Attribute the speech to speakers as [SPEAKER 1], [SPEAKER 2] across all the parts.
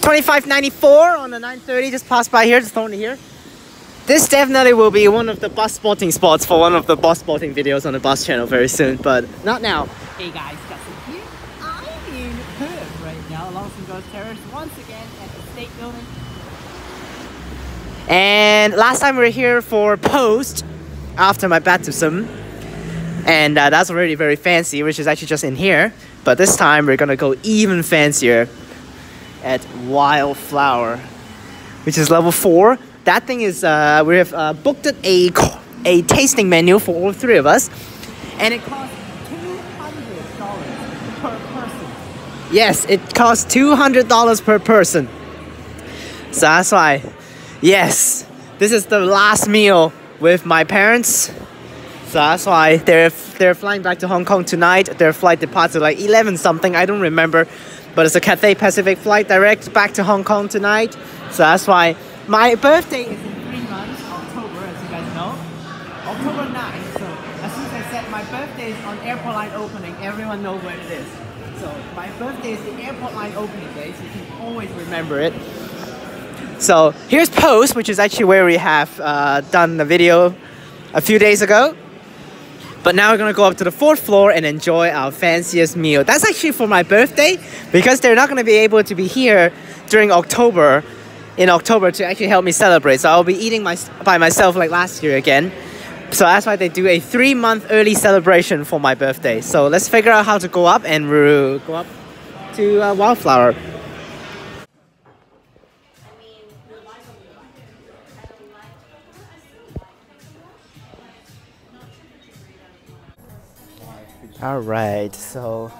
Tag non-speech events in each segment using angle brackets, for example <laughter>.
[SPEAKER 1] 25.94 on the 930 just passed by here, just thrown here. This definitely will be one of the bus spotting spots for one of the bus spotting videos on the bus channel very soon, but not now. Hey guys, Justin here. I'm in Perth right now, along St. George Terrace, once again at the State Building. And last time we were here for post after my baptism, and uh, that's already very fancy, which is actually just in here. But this time we're gonna go even fancier at Wildflower, which is level four. That thing is, uh, we have uh, booked a a tasting menu for all three of us, and it costs two hundred dollars per person. Yes, it costs two hundred dollars per person. So that's why, yes, this is the last meal with my parents. So that's why they're they're flying back to Hong Kong tonight. Their flight departs at like eleven something. I don't remember but it's a Cathay Pacific flight direct back to Hong Kong tonight. So that's why my birthday is in three months, October, as you guys know. October 9th. So as soon as I said my birthday is on airport line opening, everyone knows where it is. So my birthday is the airport line opening day, so you can always remember it. So here's Post, which is actually where we have uh, done the video a few days ago. But now we're gonna go up to the fourth floor and enjoy our fanciest meal. That's actually for my birthday because they're not gonna be able to be here during October, in October to actually help me celebrate. So I'll be eating my, by myself like last year again. So that's why they do a three month early celebration for my birthday. So let's figure out how to go up and we'll go up to uh, Wildflower. All right, so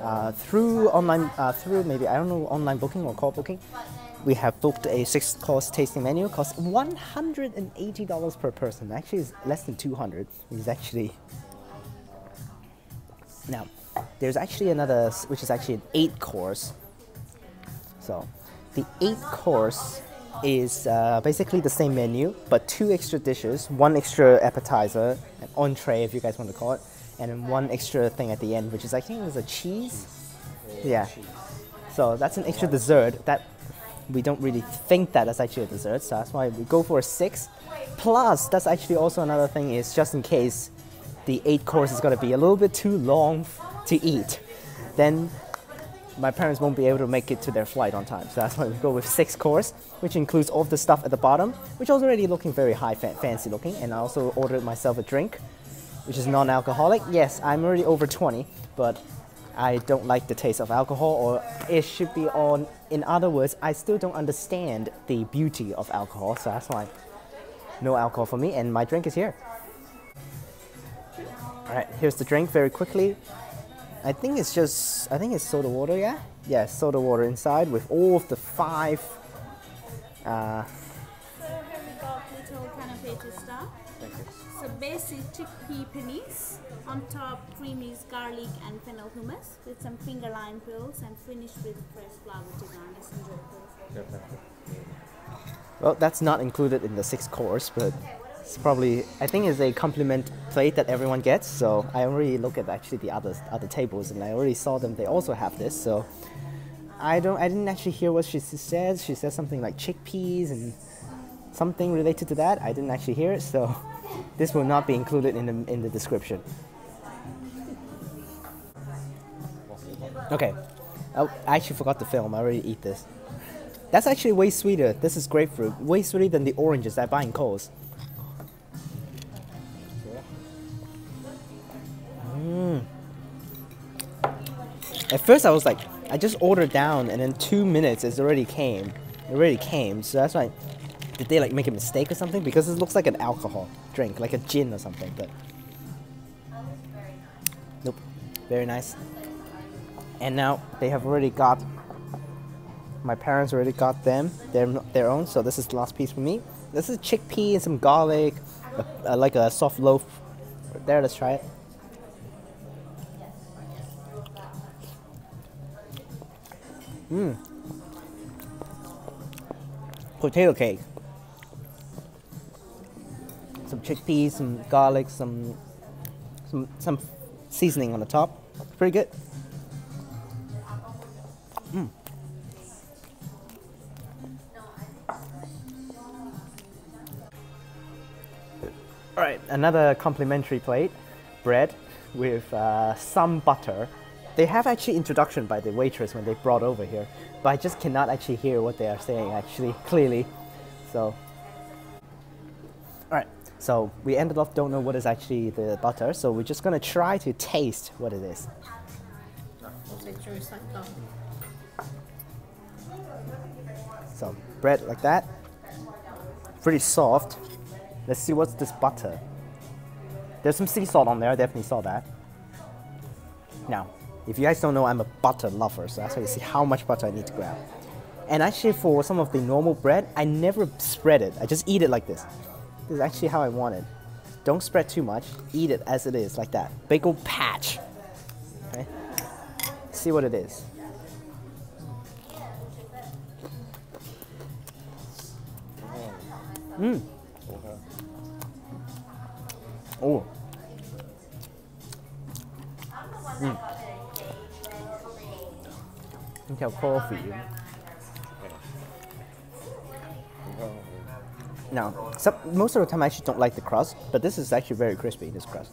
[SPEAKER 1] uh, through online, uh, through maybe I don't know online booking or call booking, we have booked a six-course tasting menu. Costs one hundred and eighty dollars per person. Actually, it's less than two hundred. It's actually now there's actually another, which is actually an eight-course. So the eight-course is uh, basically the same menu, but two extra dishes, one extra appetizer, an entree if you guys want to call it and one extra thing at the end, which is I think it was a cheese. Yeah. So that's an extra dessert that we don't really think that that's actually a dessert, so that's why we go for a six. Plus, that's actually also another thing is just in case the eight course is gonna be a little bit too long to eat, then my parents won't be able to make it to their flight on time. So that's why we go with six course, which includes all the stuff at the bottom, which is already looking very high fa fancy looking. And I also ordered myself a drink, which is non-alcoholic. Yes, I'm already over 20, but I don't like the taste of alcohol, or it should be on. In other words, I still don't understand the beauty of alcohol, so that's why no alcohol for me. And my drink is here. All right, here's the drink very quickly. I think it's just, I think it's soda water, yeah? Yeah, soda water inside with all of the five. Uh,
[SPEAKER 2] So basic chickpea panisse. On top, creamies, garlic and fennel hummus with some finger lime pills and finished with fresh flower garnish. Enjoy
[SPEAKER 1] Well, that's not included in the six course, but it's probably I think it's a compliment plate that everyone gets. So I already look at actually the other other tables, and I already saw them. They also have this. So I don't I didn't actually hear what she says. She says something like chickpeas and something related to that. I didn't actually hear it. So this will not be included in the, in the description. Okay, oh, I actually forgot to film. I already eat this. That's actually way sweeter. This is grapefruit. Way sweeter than the oranges I buy in Coles. Mm. At first I was like, I just ordered down and in two minutes it already came. It already came. So that's why did they like make a mistake or something? Because it looks like an alcohol drink, like a gin or something, but nope. Very nice. And now they have already got my parents already got them their their own. So this is the last piece for me. This is chickpea and some garlic, uh, like a soft loaf. There, let's try it. Mmm. Potato cake some chickpeas, some garlic, some, some, some seasoning on the top. Pretty good. Mm. All right, another complimentary plate, bread with uh, some butter. They have actually introduction by the waitress when they brought over here, but I just cannot actually hear what they are saying actually <laughs> clearly. So so we ended up don't know what is actually the butter, so we're just gonna try to taste what it is. So bread like that, pretty soft. Let's see what's this butter. There's some sea salt on there. I definitely saw that. Now, if you guys don't know, I'm a butter lover, so that's why you see how much butter I need to grab. And actually, for some of the normal bread, I never spread it. I just eat it like this. This is actually how I want it. Don't spread too much. Eat it as it is, like that. Big old patch. Okay. See what it is. Mmm. Oh. Mm. Look how coffee. Now, some, most of the time I actually don't like the crust, but this is actually very crispy, this crust.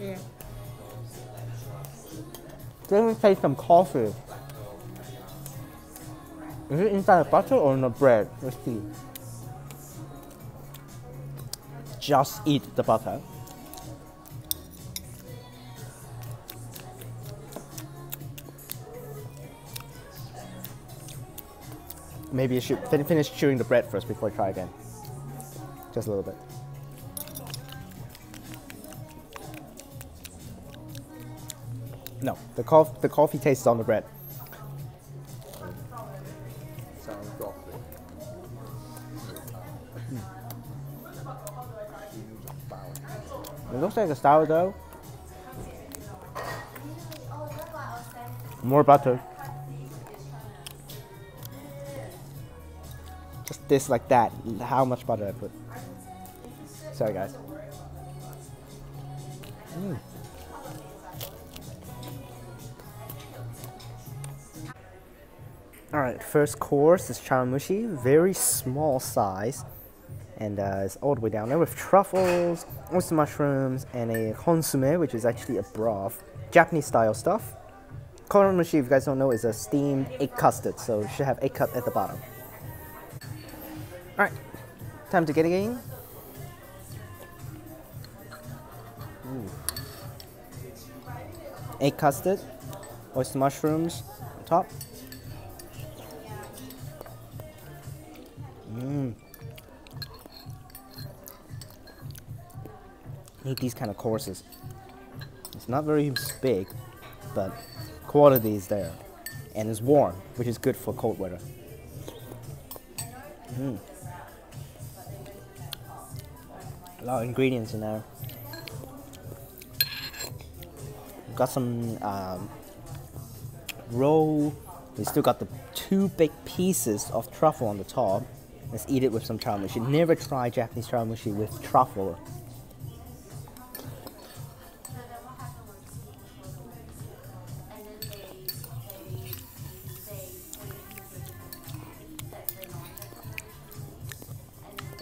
[SPEAKER 2] Yeah.
[SPEAKER 1] Let me taste some coffee. Is it inside the butter or in the bread? Let's see. Just eat the butter. Maybe I should fin- finish chewing the bread first before I try again. Just a little bit. No, the, cof- the coffee tastes on the bread. It looks like a sourdough. More butter. This like that. How much butter I put. Sorry guys. Mm. Alright, first course is chawanmushi, very small size and uh, it's all the way down there with truffles, oyster mushrooms, and a consomme, which is actually a broth, Japanese style stuff. Chawanmushi, if you guys don't know, is a steamed egg custard, so it should have egg cut at the bottom. All right, time to get again. Ooh. Egg custard, oyster mushrooms on top. Mmm. need these kind of courses. It's not very big, but quality is there. And it's warm, which is good for cold weather. Mm. A lot of ingredients in there. Got some um, roll. We still got the two big pieces of truffle on the top. Let's eat it with some chawanmushi. Never try Japanese chawanmushi with truffle.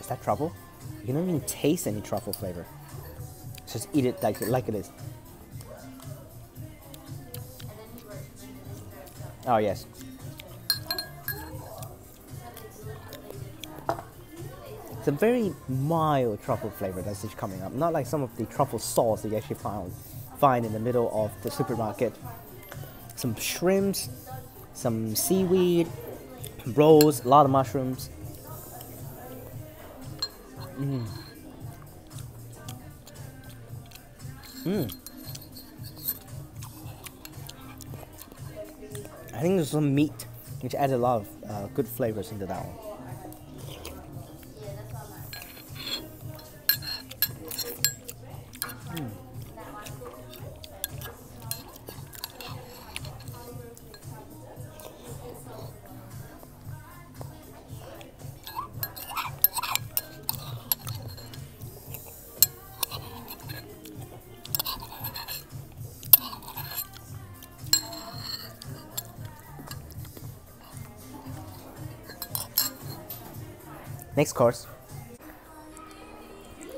[SPEAKER 1] Is that truffle? You don't even taste any truffle flavor. Just eat it like, like it is. Oh, yes. It's a very mild truffle flavor that's just coming up. Not like some of the truffle sauce that you actually found, find in the middle of the supermarket. Some shrimps, some seaweed, rolls, a lot of mushrooms. Mm. Mm. I think there's some meat, which added a lot of uh, good flavors into that one. Next course.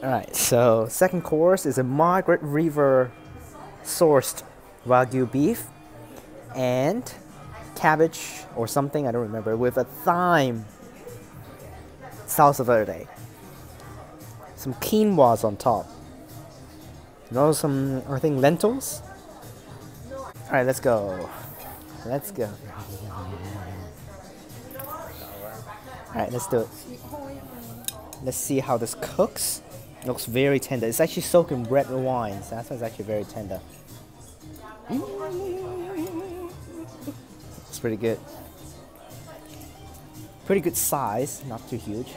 [SPEAKER 1] Alright, so second course is a Margaret River sourced Wagyu beef and cabbage or something, I don't remember, with a thyme salsa verde. Some quinoas on top. And also some, I think, lentils. Alright, let's go. Let's go. Alright, let's do it. Let's see how this cooks. It looks very tender. It's actually soaked in red wine, so that's why it's actually very tender. It's pretty good. Pretty good size, not too huge.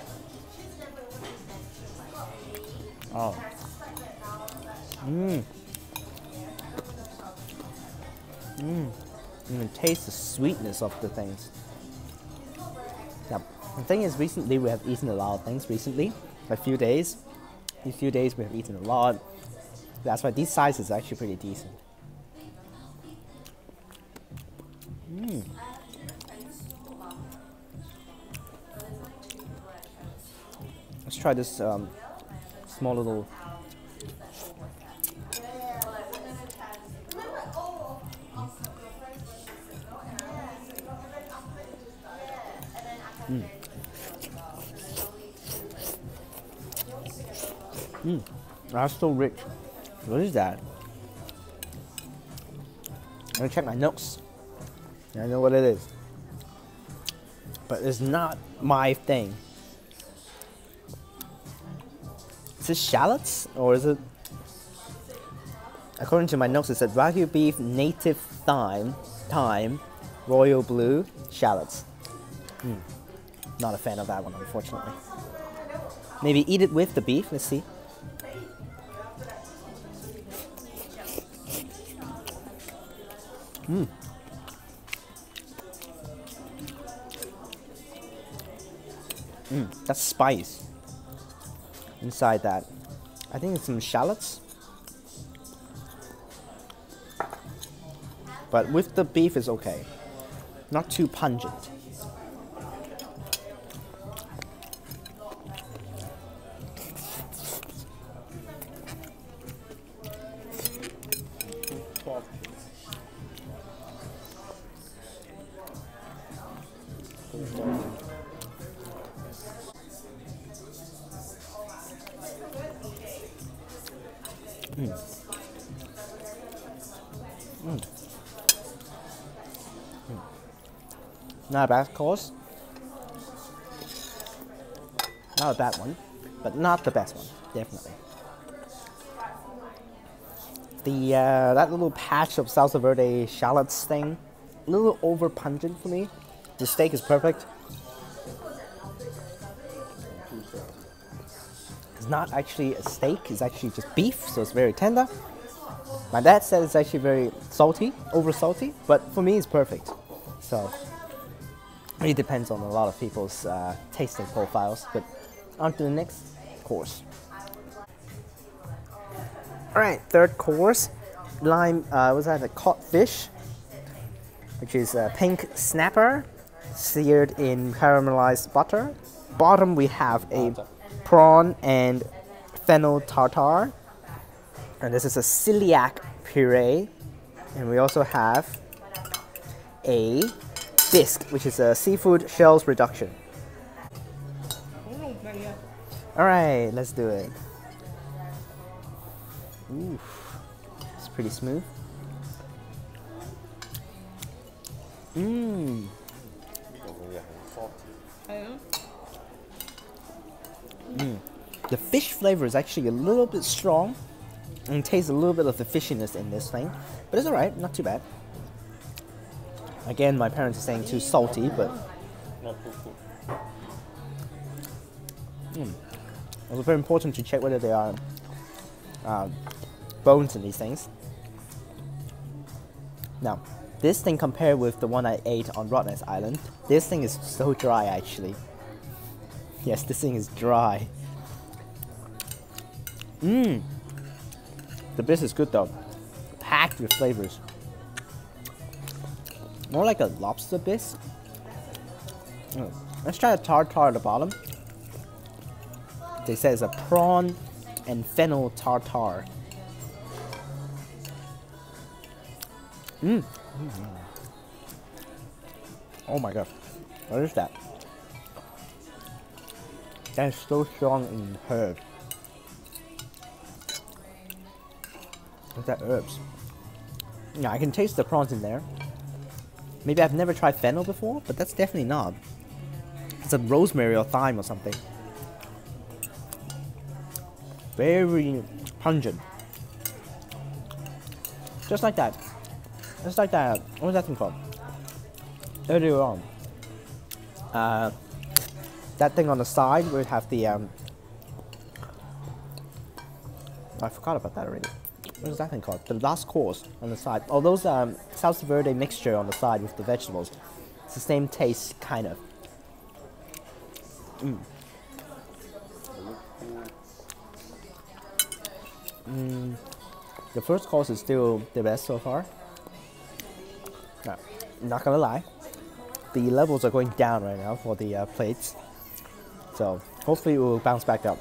[SPEAKER 1] Oh. Mmm. Mmm. You can taste the sweetness of the things. The thing is, recently we have eaten a lot of things. Recently, a few days. These few days we have eaten a lot. That's why this size is actually pretty decent. Mm. Let's try this um, small little. That's so rich. What is that? I'm gonna check my notes. I know what it is. But it's not my thing. Is it shallots or is it? According to my notes, it said Wagyu beef, native thyme, thyme, royal blue, shallots. Mm. Not a fan of that one, unfortunately. Maybe eat it with the beef. Let's see. Mm. Mm, that's spice inside that. I think it's some shallots. But with the beef is okay. Not too pungent. Not a bad course. Not a bad one, but not the best one, definitely. The uh, that little patch of salsa verde shallots thing, a little over pungent for me. The steak is perfect. It's not actually a steak; it's actually just beef, so it's very tender. My dad said it's actually very salty, over salty, but for me it's perfect. So it depends on a lot of people's uh, tasting profiles. But on to the next course. All right, third course, lime. Uh, was that the cod fish, which is a pink snapper, seared in caramelized butter. Bottom we have a prawn and fennel tartar, and this is a celeriac puree, and we also have a bisque, which is a seafood shells reduction. All right, let's do it. Ooh, it's pretty smooth. Mmm. Mm. The fish flavor is actually a little bit strong and tastes a little bit of the fishiness in this thing, but it's alright, not too bad. Again, my parents are saying too salty, but. Mm. It's very important to check whether there are uh, bones in these things. Now, this thing compared with the one I ate on Rottnest Island, this thing is so dry actually. Yes, this thing is dry. Mmm. The bisque is good though. Packed with flavors. More like a lobster bisque. Mm. Let's try a tartar at the bottom. They say it's a prawn and fennel tartar. Mmm. Oh my god. What is that? That is so strong in herb. What's that herbs? Yeah, I can taste the prawns in there. Maybe I've never tried fennel before, but that's definitely not. It's a rosemary or thyme or something. Very pungent. Just like that. Just like that. What was that thing called? Earlier on. Uh, that thing on the side would have the um, I forgot about that already. What is that thing called? The last course on the side. Oh, those um, salsa verde mixture on the side with the vegetables. It's the same taste, kind of. Mm. Mm. The first course is still the best so far. No, not gonna lie. The levels are going down right now for the uh, plates. So hopefully it will bounce back up.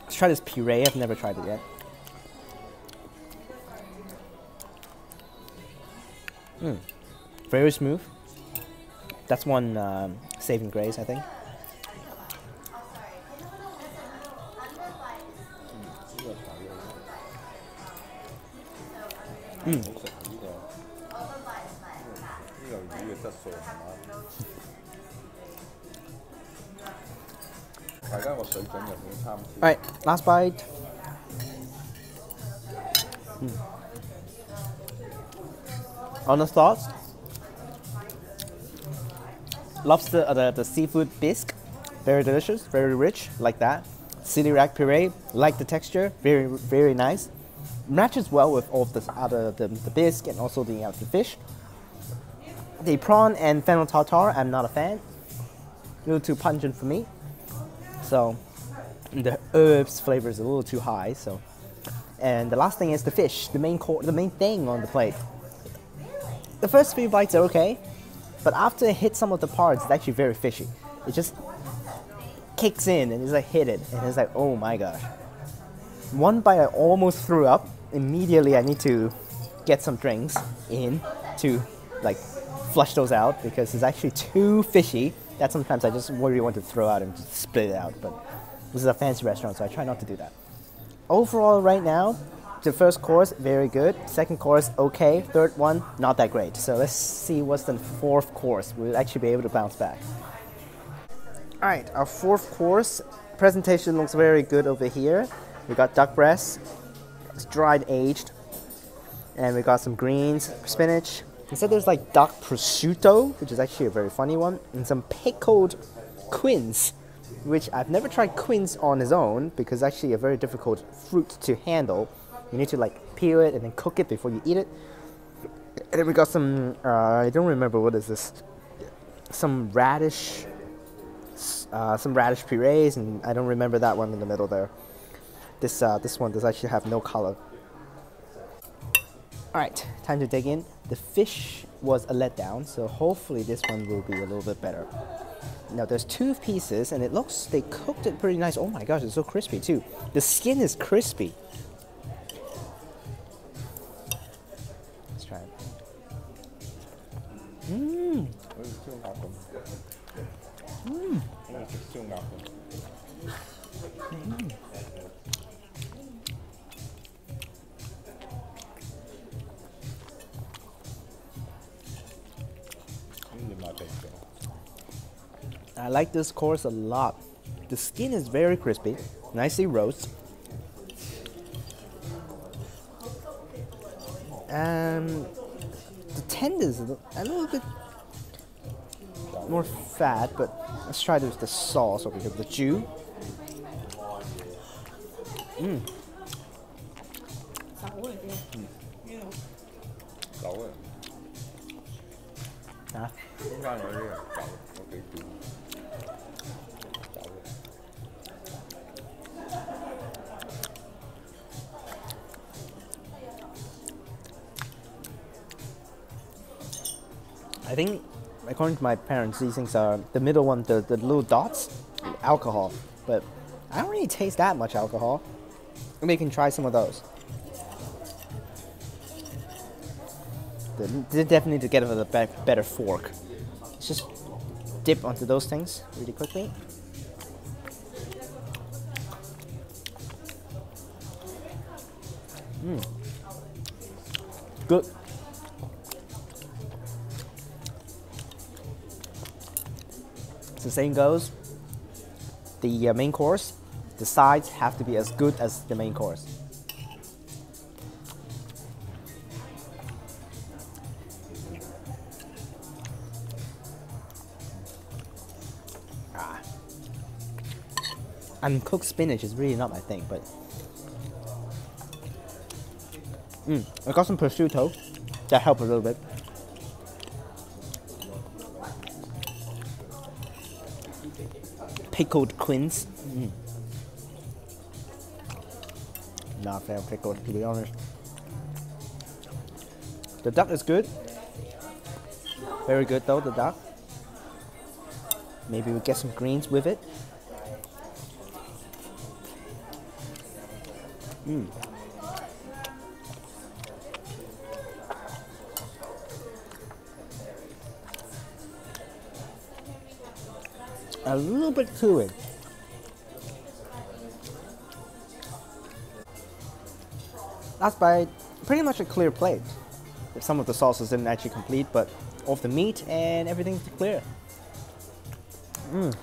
[SPEAKER 1] Let's try this puree. I've never tried it yet. Mm. Very smooth. That's one um, saving grace, I think. Mm.
[SPEAKER 3] All <laughs>
[SPEAKER 1] right, last bite. Mm. Honest thoughts? Lobster, uh, the, the seafood bisque, very delicious, very rich, like that. Celeriac puree, like the texture, very very nice. Matches well with all the other the, the bisque and also the uh, the fish. The prawn and fennel tartar, I'm not a fan. A little too pungent for me. So the herbs flavor is a little too high. So, and the last thing is the fish, the main core, the main thing on the plate. The first few bites are okay, but after it hits some of the parts, it's actually very fishy. It just kicks in and it's like hit it, and it's like oh my gosh. One bite I almost threw up. Immediately I need to get some drinks in to like flush those out because it's actually too fishy that sometimes I just really want to throw out and just spit it out. But this is a fancy restaurant, so I try not to do that. Overall, right now, the first course very good. Second course okay. Third one not that great. So let's see what's the fourth course. We'll actually be able to bounce back. All right, our fourth course presentation looks very good over here. We got duck breast, it's dried aged, and we got some greens, spinach. Instead, there's like duck prosciutto, which is actually a very funny one, and some pickled quince, which I've never tried quince on its own because it's actually a very difficult fruit to handle. You need to like peel it and then cook it before you eat it. And then we got some, uh, I don't remember what is this, some radish, uh, some radish purees, and I don't remember that one in the middle there. This uh, this one does actually have no color. All right, time to dig in. The fish was a letdown, so hopefully this one will be a little bit better. Now there's two pieces, and it looks they cooked it pretty nice. Oh my gosh, it's so crispy too. The skin is crispy.
[SPEAKER 3] Mm.
[SPEAKER 1] I like this course a lot. The skin is very crispy, nicely roast. And the tenders a little bit more fat, but let's try this with the sauce over here, the jus. Mm. According to my parents, these things are the middle one, the, the little dots, alcohol. But I don't really taste that much alcohol. Maybe you can try some of those. They definitely to get a better fork. Let's just dip onto those things really quickly. Mmm. The saying goes, the uh, main course, the sides have to be as good as the main course. Ah. And cooked spinach is really not my thing, but mm, I got some prosciutto that helped a little bit. Pickled quince. Mm. Not very pickled, to be honest. The duck is good. Very good though, the duck. Maybe we get some greens with it. Mm. A little bit to it. That's by pretty much a clear plate. Some of the sauces didn't actually complete, but of the meat and everything's clear. Mm.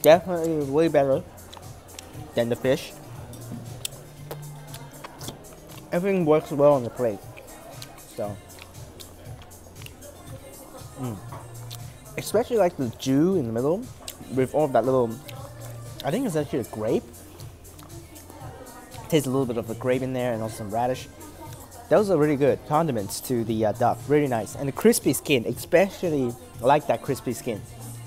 [SPEAKER 1] Definitely way better than the fish. Everything works well on the plate. So, mm. Especially like the jus in the middle with all of that little, I think it's actually a grape. Tastes a little bit of the grape in there and also some radish. Those are really good condiments to the uh, duck, really nice. And the crispy skin, especially like that crispy skin.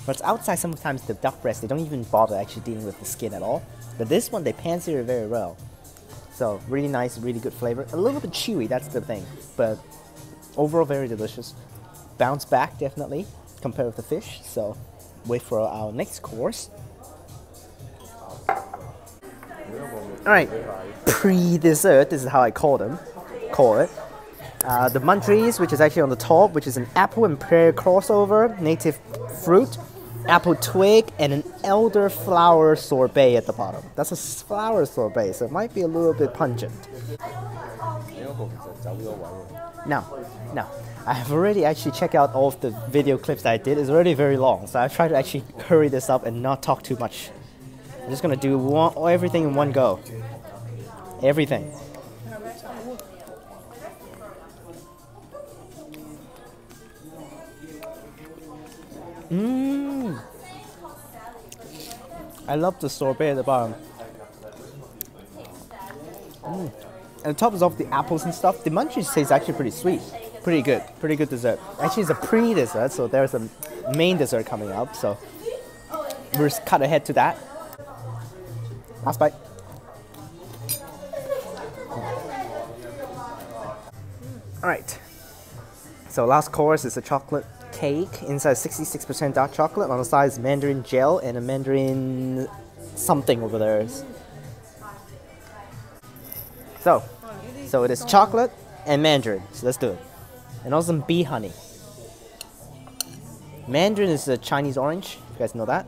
[SPEAKER 1] But outside, sometimes the duck breast, they don't even bother actually dealing with the skin at all. But this one, they pan it very well. So really nice, really good flavor. A little bit chewy, that's the thing. But overall, very delicious. Bounce back, definitely, compared with the fish. So wait for our next course. Alright, pre-dessert, this is how I call them, call it. Uh, the munchies, which is actually on the top, which is an apple and pear crossover, native fruit, apple twig, and an elderflower sorbet at the bottom. That's a flower sorbet, so it might be a little bit pungent. No, no. I have already actually checked out all of the video clips that I did. It's already very long, so I try to actually hurry this up and not talk too much. I'm just gonna do one, everything in one go. Everything. Mmm. I love the sorbet at the bottom. Mm. And the top is off the apples and stuff. The munchies taste actually pretty sweet. Pretty good. Pretty good dessert. Actually, it's a pre-dessert, so there's a main dessert coming up. So we're cut ahead to that. Last bite. All right. So last course is a chocolate cake. Inside 66% dark chocolate. On the side is mandarin gel and a mandarin something over there. So, so it is chocolate and mandarin. So let's do it. And also some bee honey. Mandarin is a Chinese orange. You guys know that.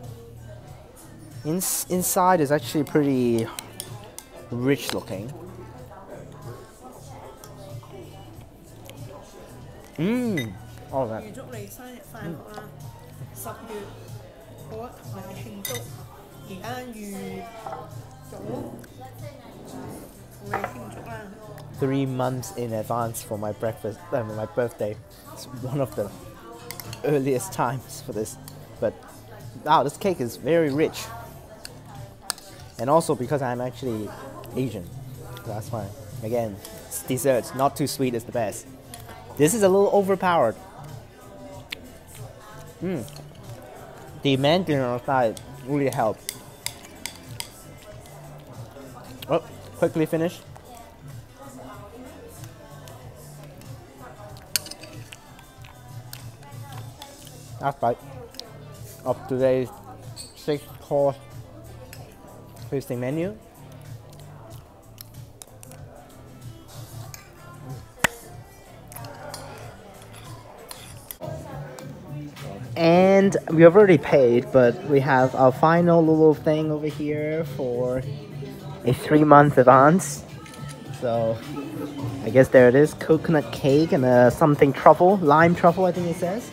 [SPEAKER 1] In inside is actually pretty rich looking. Mmm. All of that.
[SPEAKER 4] 預
[SPEAKER 1] Three months in advance for my breakfast, uh, my birthday. It's one of the earliest times for this. But wow, this cake is very rich. And also because I'm actually Asian, that's why. Again, it's desserts, not too sweet is the best. This is a little overpowered. Mm. The mandarin side really helped. Oh, quickly finish. Last bite of today's six course tasting menu. And we have already paid, but we have our final little thing over here for a three month advance. So I guess there it is coconut cake and uh, something truffle, lime truffle, I think it says.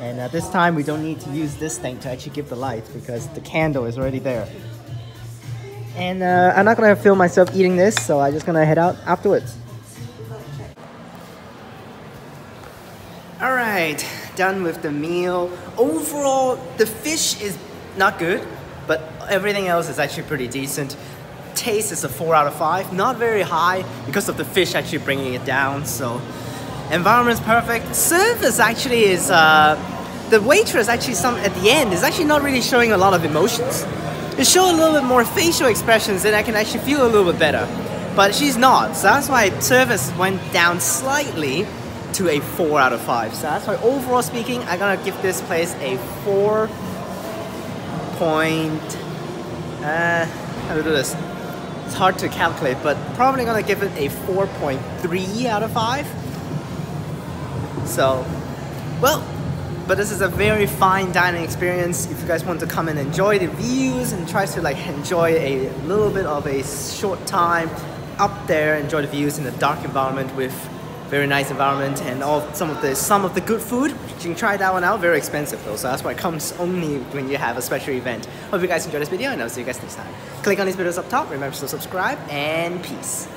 [SPEAKER 1] And at this time we don't need to use this thing to actually give the light because the candle is already there. And uh, I'm not gonna film myself eating this, so I'm just gonna head out afterwards. Alright, done with the meal. Overall, the fish is not good, but everything else is actually pretty decent. Taste is a 4 out of 5, not very high because of the fish actually bringing it down, so environment's perfect. Service actually is, uh, the waitress actually some at the end is actually not really showing a lot of emotions. They show a little bit more facial expressions and I can actually feel a little bit better. But she's not, so that's why service went down slightly to a 4 out of 5. So that's why overall speaking, I'm gonna give this place a 4 point, uh, how do this? It's hard to calculate, but probably gonna give it a 4.3 out of 5. So, well, but this is a very fine dining experience. If you guys want to come and enjoy the views and try to like enjoy a little bit of a short time up there, enjoy the views in a dark environment with very nice environment and all some of the some of the good food. You can try that one out. Very expensive though, so that's why it comes only when you have a special event. Hope you guys enjoyed this video and I'll see you guys next time. Click on these videos up top. Remember to subscribe and peace.